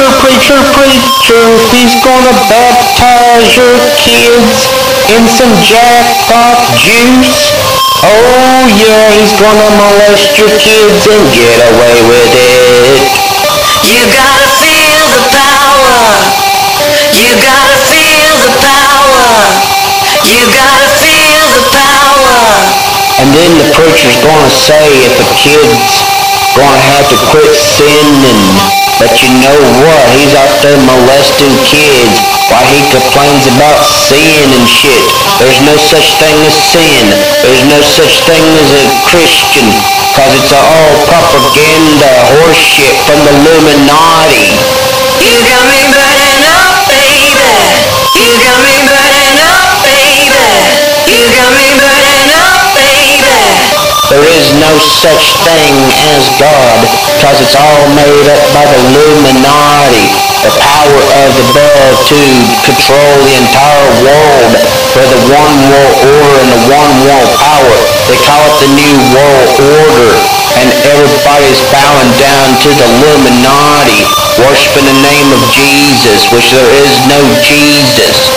preacher, preacher, preacher, he's gonna baptize your kids in some jackpot juice. Oh yeah, he's gonna molest your kids and get away with it. You gotta feel the power. You gotta feel the power. You gotta feel the power. And then the preacher's gonna say if a kid's gonna have to quit sinning, but you know what? He's out there molesting kids while he complains about sin and shit. There's no such thing as sin. There's no such thing as a Christian, cause it's all propaganda horseshit from the Illuminati. No such thing as God, cause it's all made up by the Illuminati, the power of the above to control the entire world for the one world order and the one world power. They call it the New World Order, and everybody's bowing down to the Illuminati, worshiping the name of Jesus, which there is no Jesus.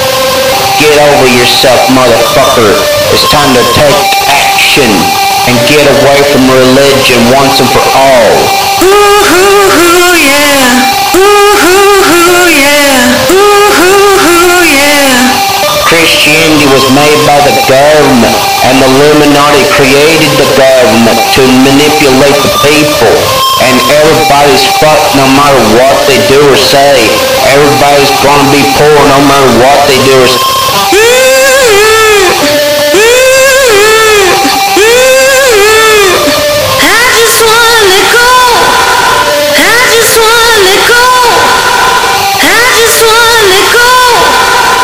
Get over yourself, motherfucker. It's time to take action and get away from religion once and for all. Ooh, ooh, ooh, yeah. Ooh, ooh, ooh, yeah. Ooh, ooh, ooh, yeah. Christianity was made by the government, and the Illuminati created the government to manipulate the people. And everybody's fucked no matter what they do or say. Everybody's gonna be poor no matter what they do or say.